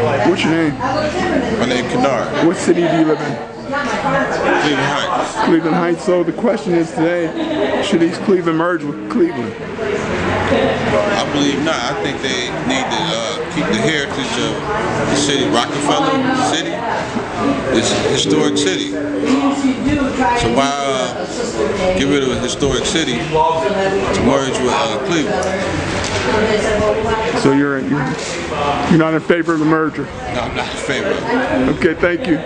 What's your name? My name is Kennard, What city do you live in? Cleveland Heights. Cleveland Heights. So the question is today, should East Cleveland merge with Cleveland? I believe not. I think they need to uh, keep the heritage of the city, Rockefeller City. It's a historic city. So why uh, get rid of a historic city to merge with uh, Cleveland? So you're, you're you're not in favor of the merger? No, I'm not in favor. Okay, thank you.